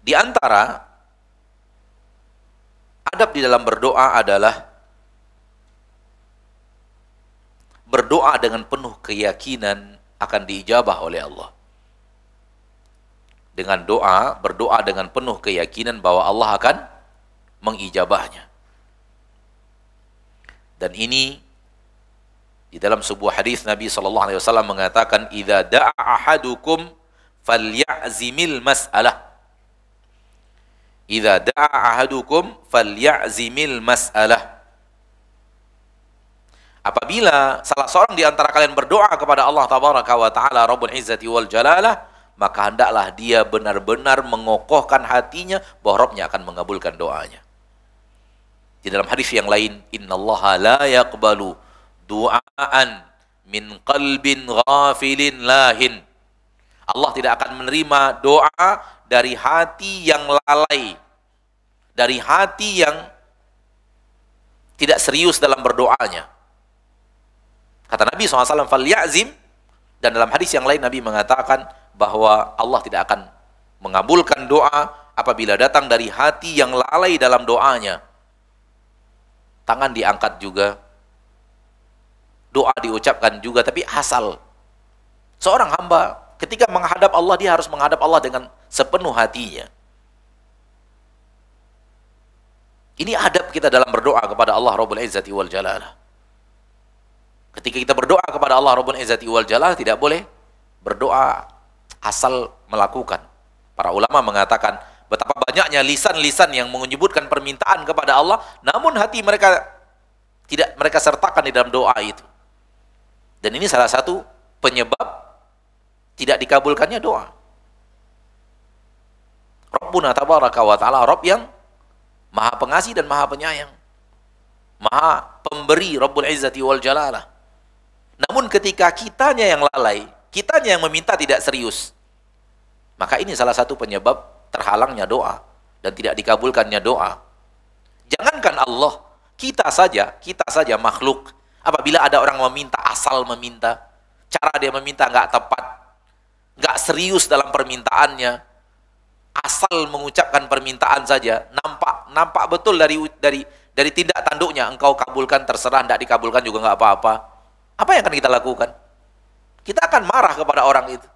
Di antara adab di dalam berdoa adalah berdoa dengan penuh keyakinan akan diijabah oleh Allah. Dengan doa, berdoa dengan penuh keyakinan bahwa Allah akan mengijabahnya. Dan ini di dalam sebuah hadis Nabi sallallahu alaihi wasallam mengatakan idza da'a ahadukum falyazimil mas'alah. Idza da'a ahadukum falyazimil mas'alah Apabila salah seorang di antara kalian berdoa kepada Allah tabaraka wa taala Rabbul Izzati wal Jalalah, maka hendaklah dia benar-benar mengokohkan hatinya bahwa Rabbnya akan mengabulkan doanya. Di dalam hadis yang lain, innallaha la yaqbalu du'aan min qalbin ghafilin lahin. Allah tidak akan menerima doa dari hati yang lalai, dari hati yang tidak serius dalam berdoanya. Kata Nabi SAW, Falyazim, dan dalam hadis yang lain Nabi mengatakan bahwa Allah tidak akan mengabulkan doa apabila datang dari hati yang lalai dalam doanya. Tangan diangkat juga, doa diucapkan juga, tapi asal. Seorang hamba ketika menghadap Allah, dia harus menghadap Allah dengan sepenuh hatinya. Ini adab kita dalam berdoa kepada Allah Rabbul Izzati wal Jalalah. Ketika kita berdoa kepada Allah Rabbul Izzati wal Jalal tidak boleh berdoa asal melakukan. Para ulama mengatakan betapa banyaknya lisan-lisan yang menyebutkan permintaan kepada Allah namun hati mereka tidak mereka sertakan di dalam doa itu. Dan ini salah satu penyebab tidak dikabulkannya doa. Rabbuna tabaraka wa ta'ala Rabb yang maha pengasih dan maha penyayang. Maha pemberi Rabbul Izzati wal Jalalah. Namun ketika kitanya yang lalai, kitanya yang meminta tidak serius, maka ini salah satu penyebab terhalangnya doa dan tidak dikabulkannya doa. Jangankan Allah, kita saja, kita saja makhluk, apabila ada orang meminta asal meminta, cara dia meminta nggak tepat, nggak serius dalam permintaannya, asal mengucapkan permintaan saja, nampak nampak betul dari dari dari tindak tanduknya engkau kabulkan terserah tidak dikabulkan juga nggak apa-apa apa yang akan kita lakukan? Kita akan marah kepada orang itu.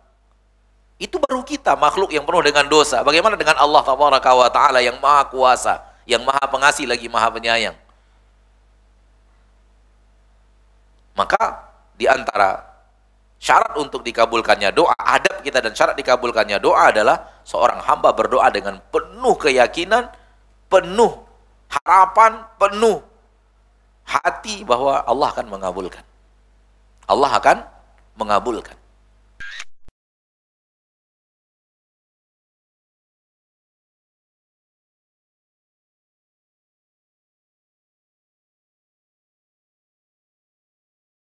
Itu baru kita makhluk yang penuh dengan dosa. Bagaimana dengan Allah Taala yang maha kuasa, yang maha pengasih lagi maha penyayang. Maka di antara syarat untuk dikabulkannya doa, adab kita dan syarat dikabulkannya doa adalah seorang hamba berdoa dengan penuh keyakinan, penuh harapan, penuh hati bahwa Allah akan mengabulkan. Allah akan mengabulkan.